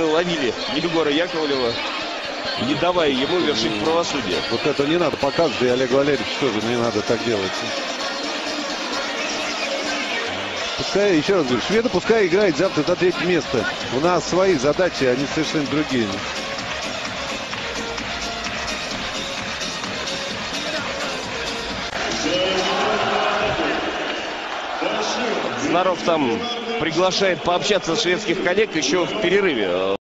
ловили Егора Яковлева, не давая ему вершить правосудие. Вот это не надо показывать, и Олегу Валерьевичу тоже не надо так делать. Пускай, еще раз говорю, шведы пускай играет завтра за третье место. У нас свои задачи, они совершенно другие. Знаров там приглашает пообщаться с шведских коллег еще в перерыве.